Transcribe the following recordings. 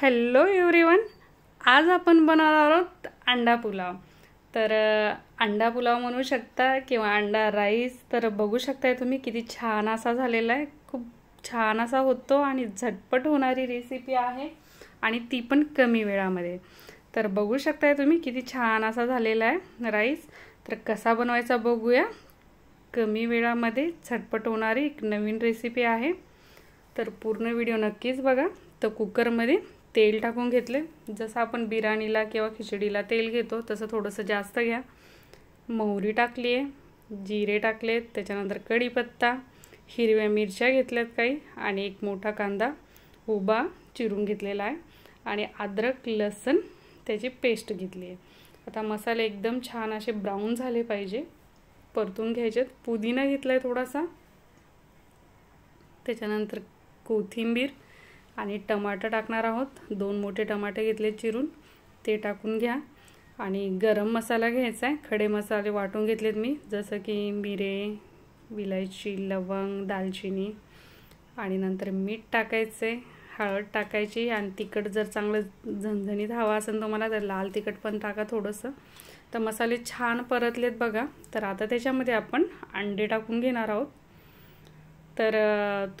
Hello everyone आज आपण बनवणार आहोत अंडा पुलाव. तर अंडा पुलाव म्हणू शकता किंवा अंडा राईस तर बघू शकताय तुम्ही किती छान असा झालेला आहे. खूप छान असा होतो आणि झटपट होणारी रेसिपी आहे आणि ती पण कमी वेळामध्ये. तर बघू शकताय तुम्ही किती छान असा झालेला आहे राईस. तर कसा बनवायचा बघूया. कमी वेळामध्ये झटपट होणारी एक नवीन रेसिपी आहे. तर पूर्ण व्हिडिओ नक्कीच बघा. तर कुकरमध्ये तेल टाकून घेतले. जसं आपण बिर्याणीला किंवा खिचडीला तेल घेतो तसं थोडंसं जास्त घ्या. मोहरी टाकली आहे जिरे टाकलेत त्याच्यानंतर कढीपत्ता हिरव्या मिरच्या घेतल्यात काही आणि एक मोठा कांदा उभा चिरून घेतलेला आहे. आणि अद्रक लसण त्याची पेस्ट घेतली आहे आता मसाले एकदम छान असे ब्राऊन झाले पाहिजे. परतून घ्यायचेत. पुदिना घेतला आहे थोडासा. त्याच्यानंतर कोथिंबीर आणि टमाटर टाकणार आहोत. दोन मोठे टमाटे घेतले चिरून. ते टाकून घ्या. आणि गरम मसाला घ्यायचा आहे. खडे मसाले वाटून घेतलेत मी. जसं की मिरे विलायची लवंग दालचिनी. आणि नंतर मीठ टाकायचे हळद टाकायची. आणि तिखट जर चांगलं झणझणीत हवा असेल तुम्हाला तर लाल तिखट पण टाका थोडंसं. तर मसाले छान परतलेत बघा. तर आता त्याच्यामध्ये आपण अंडे टाकून घेणार आहोत. तर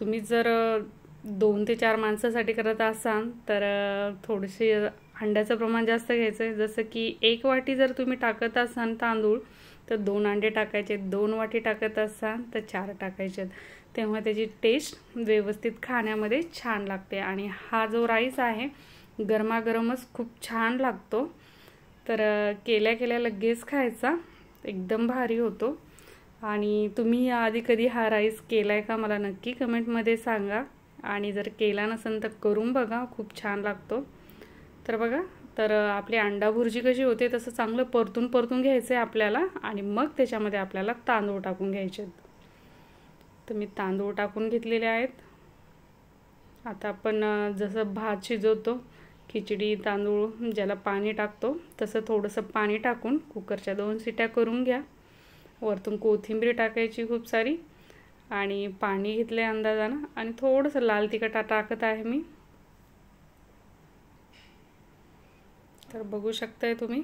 तुम्ही जर दोन ते चार माणसासाठी करत असाल तर थोडेसे अंड्याचं प्रमाण जास्त घ्यायचं आहे जसं की एक वाटी जर तुम्ही टाकत असाल तांदूळ तर दोन अंडे टाकायचे दोन वाटी टाकत असाल तर चार टाकायचे. तेव्हा त्याची टेस्ट व्यवस्थित खाण्यामध्ये छान लागते. आणि हा जो राईस आहे गरमागरमच खूप छान लागतो. तर केल्या केल्या लगेच खायचा. एकदम भारी होतो. आणि तुम्ही याआधी कधी हा राईस केला आहे का मला नक्की कमेंटमध्ये सांगा. आणि जर केला नसेल तर करून बघा खूप छान लागतो. तर बघा तर आपली अंडा भुर्जी कशी होते तसं चांगलं परतून परतून घ्यायचं आहे आपल्याला आणि मग त्याच्यामध्ये आपल्याला तांदूळ टाकून घ्यायचे तर मी तांदूळ टाकून घेतलेले आहेत. आता आपण जसं भात शिजवतो खिचडी तांदूळ ज्याला पाणी टाकतो तसं थोडंसं पाणी टाकून कुकरच्या दोन सिट्या करून घ्या. वरतून कोथिंबीर टाकायची खूप सारी. आणि पाणी घेतलं आहे अंदाजानं. आणि थोडंसं लाल तिखट टाकत आहे मी. तर बघू शकताय तुम्ही.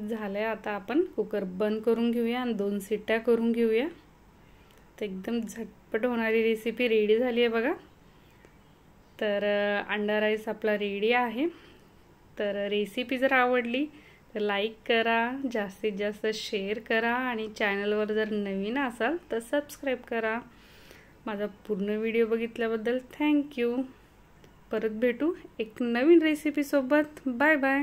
झालं आहे आता आपण कुकर बंद करून घेऊया आणि दोन सिट्ट्या करून घेऊया. तर एकदम झटपट होणारी रेसिपी रेडी झाली आहे बघा. तर अंडा राईस आपला रेडी आहे. तर रेसिपी जर आवडली तर लाईक करा जास्तीत जास्त शेअर करा आणि चॅनलवर जर नवीन असाल तर सबस्क्राईब करा. माझा पूर्ण व्हिडिओ बघितल्याबद्दल थँक्यू परत भेटू एक नवीन रेसिपीसोबत बाय बाय